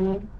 嗯。